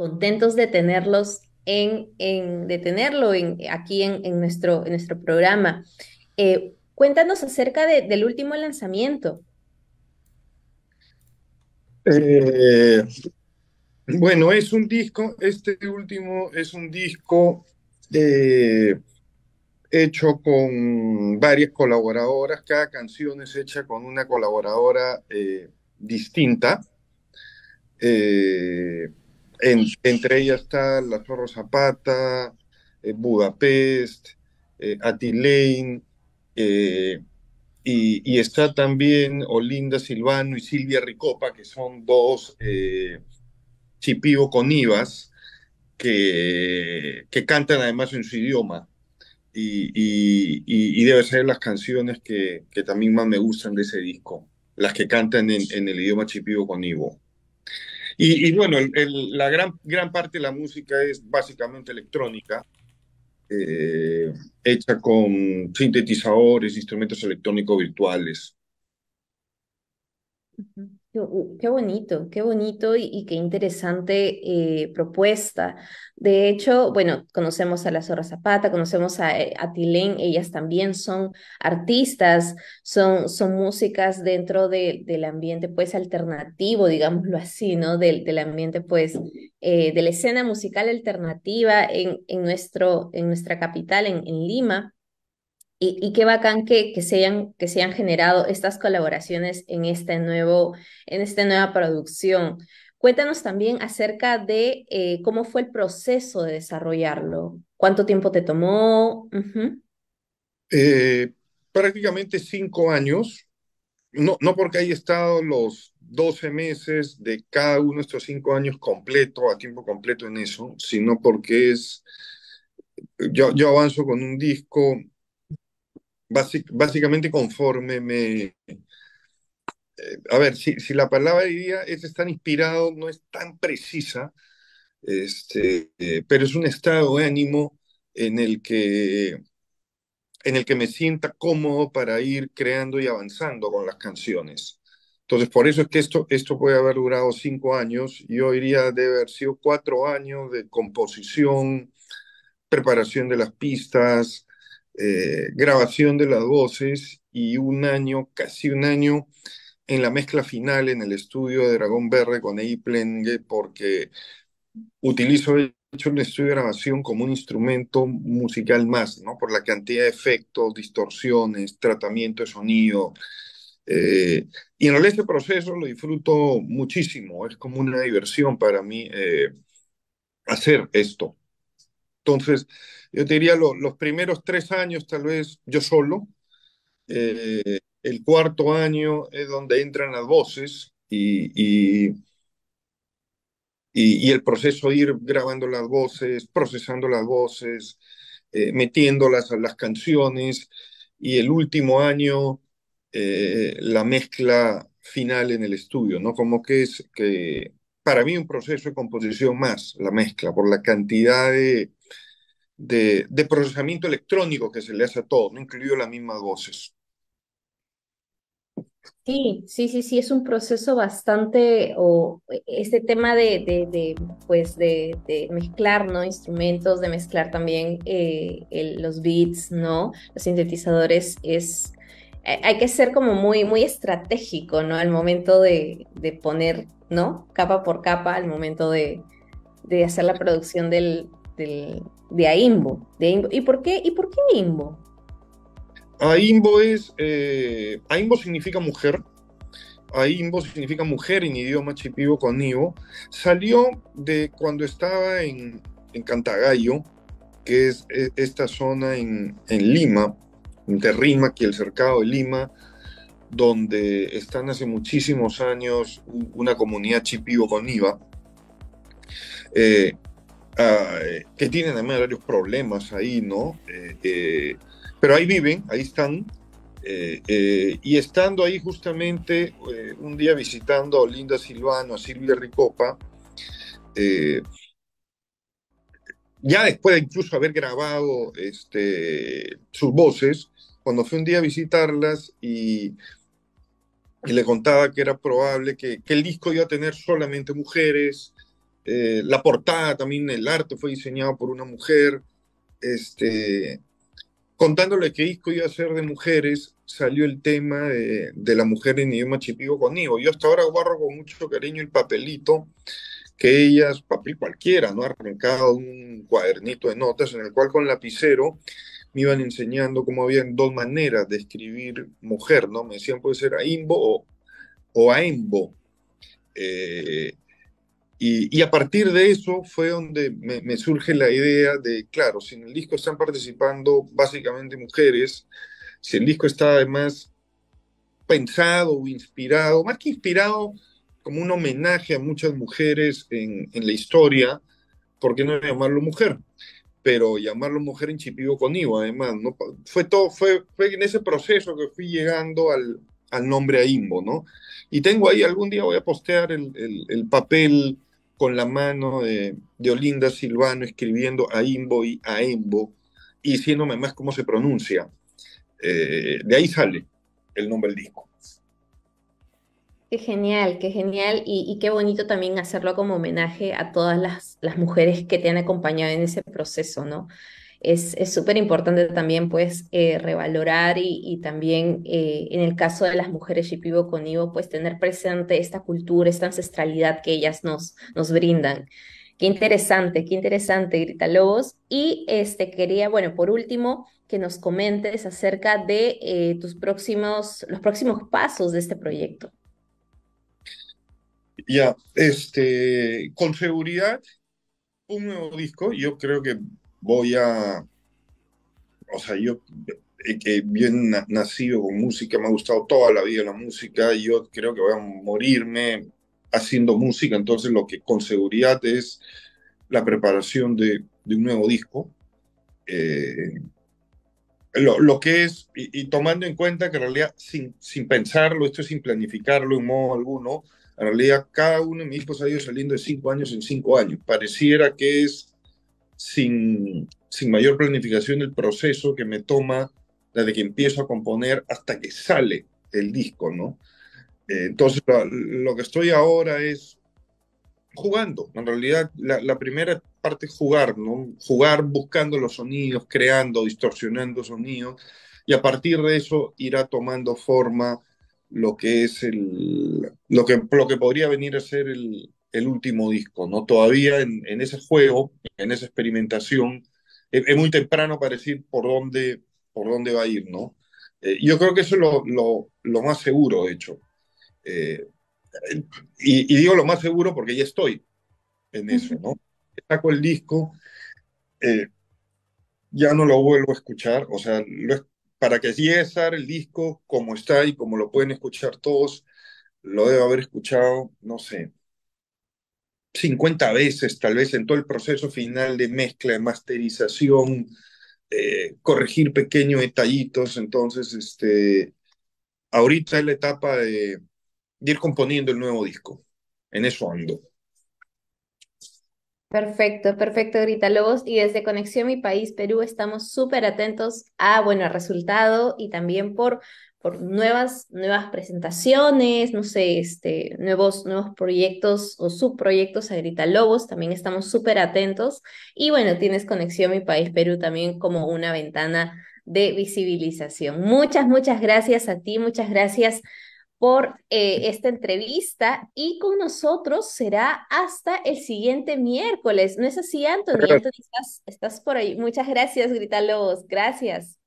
contentos de tenerlos en, en de tenerlo en, aquí en, en, nuestro, en nuestro programa. Eh, cuéntanos acerca de, del último lanzamiento. Eh, bueno, es un disco, este último es un disco eh, hecho con varias colaboradoras, cada canción es hecha con una colaboradora distinta. En, entre ellas está La Zorro Zapata, eh, Budapest, eh, Atilane, y, está también Olinda Silvano y Silvia Ricopa, que son dos chipío con Ivas, que, que cantan además en su idioma. Y, y, y, debe ser las canciones que, que, también más me gustan de ese disco, las que cantan en, el idioma chipío con Y, bueno, el, la gran, gran parte de la música es básicamente electrónica, eh, hecha con sintetizadores, instrumentos electrónicos virtuales. Qué, bonito, qué bonito y, qué interesante eh, propuesta. De hecho, bueno, conocemos a la Zorra Zapata, conocemos a, eh, Tilén, ellas también son artistas, son, son músicas dentro de, del ambiente pues alternativo, digámoslo así, ¿no? Del, del ambiente pues eh, de la escena musical alternativa en, en, nuestro, en nuestra capital, en, en Lima. Y, y, qué bacán que, que, se hayan, que se hayan generado estas colaboraciones en, este nuevo, en esta nueva producción. Cuéntanos también acerca de eh, cómo fue el proceso de desarrollarlo. ¿Cuánto tiempo te tomó? Uh -huh. eh, prácticamente cinco años. No, no porque haya estado los 12 meses de cada uno de estos cinco años completo, a tiempo completo en eso, sino porque es, yo, yo avanzo con un disco básicamente conforme me... Eh, a ver, si, si, la palabra diría es estar inspirado, no es tan precisa, este, eh, pero es un estado de ánimo en el que en el que me sienta cómodo para ir creando y avanzando con las canciones. Entonces, por eso es que esto, esto puede haber durado cinco años. Yo diría de haber sido cuatro años de composición, preparación de las pistas, eh, grabación de las voces y un año, casi un año, en la mezcla final en el estudio de Dragón Verde con Eiplenge, porque utilizo hecho el estudio de grabación como un instrumento musical más, ¿no? Por la cantidad de efectos, distorsiones, tratamiento de sonido. Eh, y en realidad este proceso lo disfruto muchísimo, es como una diversión para mí eh, hacer esto. Entonces, yo diría lo, los primeros tres años tal vez yo solo, eh, el cuarto año es donde entran las voces y, y, y, y, el proceso de ir grabando las voces, procesando las voces, eh, metiéndolas a las canciones y el último año eh, la mezcla final en el estudio, ¿no? Como que es que para mí un proceso de composición más, la mezcla, por la cantidad de de, procesamiento electrónico que se le hace a todo, ¿no? incluido las mismas voces. Sí, sí, sí, sí, es un proceso bastante, o este tema de, de, pues, de, de, mezclar, ¿no? Instrumentos, de mezclar también eh, los beats, ¿no? Los sintetizadores, es, hay que ser como muy, muy estratégico, ¿no? Al momento de poner, ¿no? Capa por capa, al momento de, de hacer la producción del, del, de AIMBO, de AIMBO. ¿Y por qué, y por qué AIMBO? AIMBO es, eh, AIMBO significa mujer, AIMBO significa mujer en idioma chipivo con Ivo, salió de cuando estaba en, en Cantagallo, que es esta zona en, en Lima, entre Rímac y el cercado de Lima, donde están hace muchísimos años una comunidad chipivo con IVA. Eh, uh, que tienen además varios problemas ahí, ¿no? Eh, eh, pero ahí viven, ahí están, y estando ahí justamente un día visitando a Olinda Silvano, a Silvia Ricopa, ya después de incluso haber grabado este, sus voces, cuando fui un día a visitarlas y, y le contaba que era probable que, que, el disco iba a tener solamente mujeres, Eh, la portada también, el arte fue diseñado por una mujer. Este, contándole que disco iba a ser de mujeres, salió el tema de, de la mujer en idioma chipigo conmigo. Yo hasta ahora guardo con mucho cariño el papelito que ellas, papel cualquiera, ¿no? Arrancado un cuadernito de notas en el cual con lapicero me iban enseñando cómo habían dos maneras de escribir mujer, ¿no? Me decían puede ser aimbo o, o aembo. Eh, y, a partir de eso fue donde me, me, surge la idea de, claro, si en el disco están participando básicamente mujeres, si el disco está además pensado o inspirado, más que inspirado, como un homenaje a muchas mujeres en, en la historia, ¿por qué no llamarlo mujer? Pero llamarlo mujer en Chipivo con Ivo, además, ¿no? Fue todo, fue, fue en ese proceso que fui llegando al, al nombre Aimbo, ¿no? Y tengo ahí, algún día voy a postear el, el, el papel con la mano de, de, Olinda Silvano escribiendo Aimbo y Aembo y diciéndome más cómo se pronuncia. Eh, de ahí sale el nombre del disco. Qué genial, qué genial y, qué bonito también hacerlo como homenaje a todas las, mujeres que te han acompañado en ese proceso, ¿no? Es súper importante también pues eh, revalorar y, y también eh, en el caso de las mujeres Shipibo con Ivo pues tener presente esta cultura, esta ancestralidad que ellas nos, nos brindan. Qué interesante, qué interesante, Grita Lobos. Y este quería, bueno, por último, que nos comentes acerca de eh, tus próximos, los próximos pasos de este proyecto. Ya, este, con seguridad, un nuevo disco, yo creo que voy a, o sea, yo que bien nacido con música, me ha gustado toda la vida la música, yo creo que voy a morirme haciendo música, entonces lo que con seguridad es la preparación de, de un nuevo disco. Eh, lo, lo, que es, y, tomando en cuenta que en realidad sin, sin pensarlo, esto es sin planificarlo en modo alguno, en realidad, cada uno de mis hijos ha ido saliendo de cinco años en cinco años. Pareciera que es sin, sin mayor planificación el proceso que me toma desde que empiezo a componer hasta que sale el disco, ¿no? Eh, entonces, lo, que estoy ahora es jugando. En realidad, la, la, primera parte es jugar, ¿no? Jugar buscando los sonidos, creando, distorsionando sonidos, y a partir de eso irá tomando forma lo que es el, lo que, lo que podría venir a ser el, el último disco, ¿no? Todavía en, en, ese juego, en esa experimentación, es, es, muy temprano para decir por dónde, por dónde va a ir, ¿no? Eh, yo creo que eso es lo, lo, lo más seguro, de hecho. Eh, y, y, digo lo más seguro porque ya estoy en eso, ¿no? Saco el disco, eh, ya no lo vuelvo a escuchar, o sea, lo, para que llegue a estar el disco como está y como lo pueden escuchar todos, lo debo haber escuchado, no sé, 50 veces tal vez en todo el proceso final de mezcla, de masterización, eh, corregir pequeños detallitos, entonces, este, ahorita es la etapa de, ir componiendo el nuevo disco, en eso ando. Perfecto, perfecto, Grita Lobos. Y desde Conexión Mi País, Perú, estamos súper atentos a, bueno, al resultado y también por, por nuevas, nuevas presentaciones, no sé, este, nuevos, nuevos proyectos o subproyectos a Grita Lobos, también estamos súper atentos. Y bueno, tienes Conexión Mi País, Perú también como una ventana de visibilización. Muchas, muchas gracias a ti, muchas gracias por eh, esta entrevista y con nosotros será hasta el siguiente miércoles. ¿No es así, Anthony? Anthony, estás, estás por ahí. Muchas gracias, Grita Lobos. Gracias.